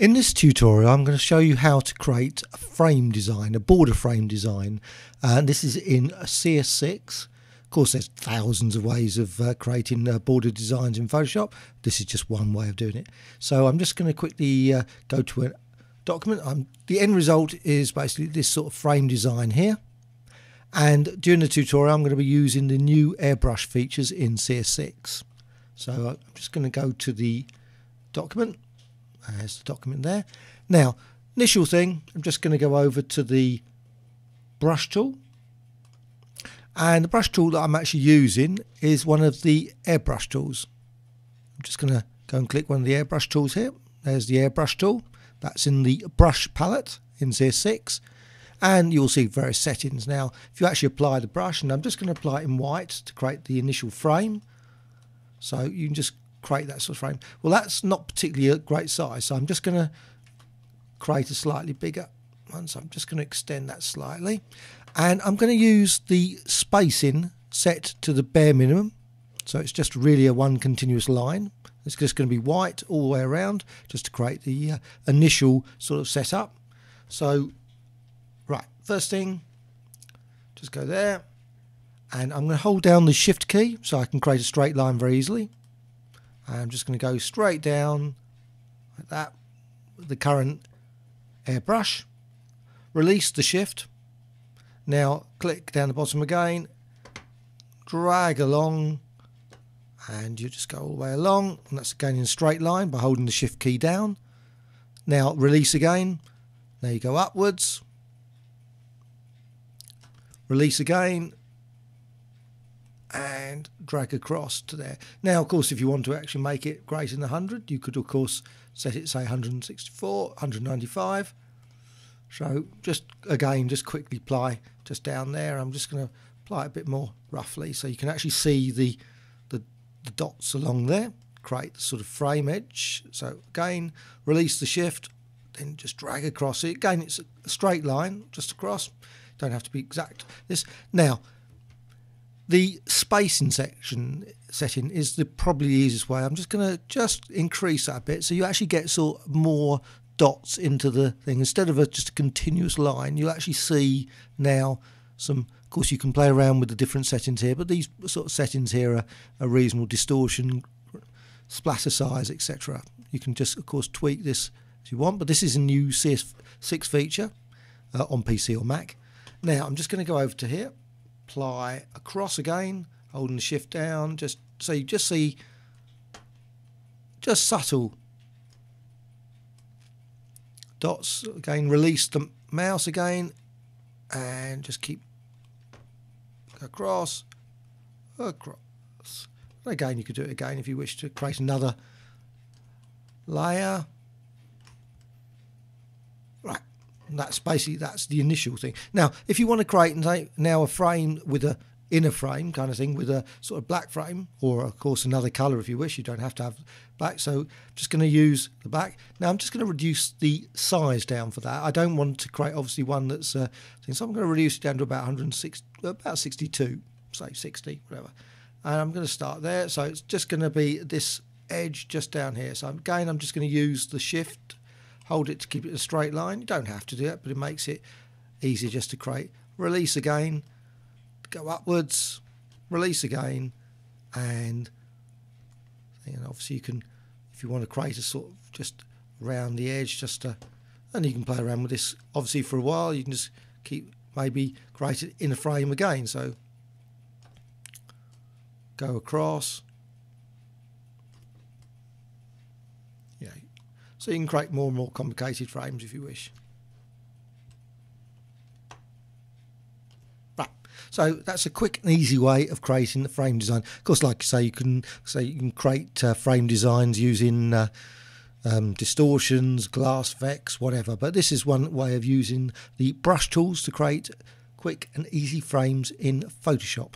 In this tutorial I'm going to show you how to create a frame design, a border frame design and this is in CS6. Of course there's thousands of ways of uh, creating uh, border designs in Photoshop. This is just one way of doing it. So I'm just going to quickly uh, go to a document. I'm, the end result is basically this sort of frame design here. And during the tutorial I'm going to be using the new airbrush features in CS6. So I'm just going to go to the document Uh, there's the document there. Now, initial thing, I'm just going to go over to the brush tool. And the brush tool that I'm actually using is one of the airbrush tools. I'm just going to go and click one of the airbrush tools here. There's the airbrush tool. That's in the brush palette in CS6. And you'll see various settings. Now, if you actually apply the brush, and I'm just going to apply it in white to create the initial frame. So you can just create that sort of frame. Well, that's not particularly a great size, so I'm just going to create a slightly bigger one. So I'm just going to extend that slightly. And I'm going to use the spacing set to the bare minimum. So it's just really a one continuous line. It's just going to be white all the way around just to create the uh, initial sort of setup. So, right, first thing, just go there. And I'm going to hold down the shift key so I can create a straight line very easily. I'm just going to go straight down like that with the current airbrush. Release the shift. Now click down the bottom again, drag along, and you just go all the way along, and that's again in a straight line by holding the shift key down. Now release again. Now you go upwards. Release again, and drag across to there. Now, of course, if you want to actually make it greater than 100, you could, of course, set it, say, 164, 195. So just, again, just quickly apply just down there. I'm just going to apply it a bit more roughly so you can actually see the, the, the dots along there, create the sort of frame edge. So again, release the shift, then just drag across it. Again, it's a straight line just across. Don't have to be exact. This Now, the spacing section setting is the probably the easiest way. I'm just going to just increase that a bit so you actually get sort of more dots into the thing instead of a, just a continuous line. You actually see now some. Of course, you can play around with the different settings here, but these sort of settings here are a reasonable distortion, splatter size, etc. You can just, of course, tweak this as you want, but this is a new CS6 feature uh, on PC or Mac. Now, I'm just going to go over to here apply across again, holding the shift down, just so you just see just subtle dots again release the mouse again and just keep across across. Again you could do it again if you wish to create another layer that's basically that's the initial thing. Now, if you want to create now a frame with a inner frame kind of thing with a sort of black frame or of course another color if you wish you don't have to have black so just going to use the black now i'm just going to reduce the size down for that. I don't want to create obviously one that's uh, so i'm going to reduce it down to about 160 about 62 say 60 whatever. And i'm going to start there. So it's just going to be this edge just down here. So again i'm just going to use the shift hold it to keep it a straight line. You don't have to do that, but it makes it easier just to create. Release again, go upwards, release again, and, obviously you can, if you want to create a sort of just round the edge, just to, and you can play around with this. Obviously for a while, you can just keep maybe create it in a frame again. So go across, So you can create more and more complicated frames if you wish. Right. So that's a quick and easy way of creating the frame design. Of course, like I say, you can say you can create uh, frame designs using uh, um, distortions, glass vex, whatever. But this is one way of using the brush tools to create quick and easy frames in Photoshop.